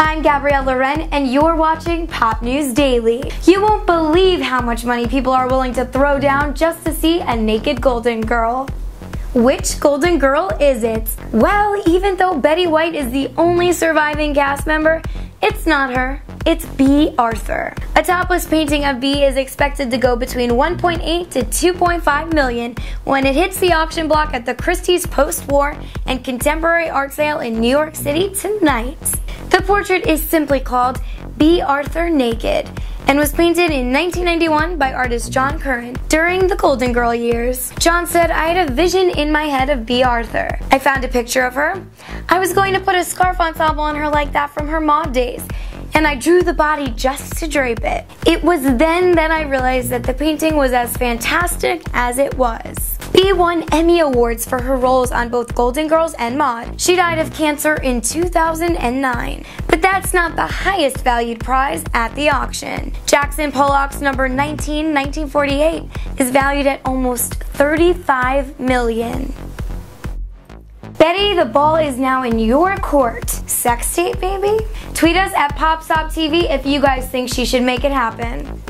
I'm Gabrielle Loren, and you're watching Pop News Daily. You won't believe how much money people are willing to throw down just to see a naked Golden Girl. Which Golden Girl is it? Well, even though Betty White is the only surviving cast member, it's not her. It's Bea Arthur. A topless painting of Bea is expected to go between 1.8 to 2.5 million when it hits the auction block at the Christie's post-war and contemporary art sale in New York City tonight. The portrait is simply called Bea Arthur Naked and was painted in 1991 by artist John Currin during the Golden Girl years. John said, I had a vision in my head of Bea Arthur. I found a picture of her. I was going to put a scarf ensemble on her like that from her Maude days and I drew the body just to drape it. It was then that I realized that the painting was as fantastic as it was. Bea won Emmy Awards for her roles on both Golden Girls and Maude. She died of cancer in 2009. But that's not the highest valued prize at the auction. Jackson Pollock's number 19, 1948 is valued at almost 35 million. Betty, the ball is now in your court. Sex tape, baby? Tweet us at PopStopTV if you guys think she should make it happen.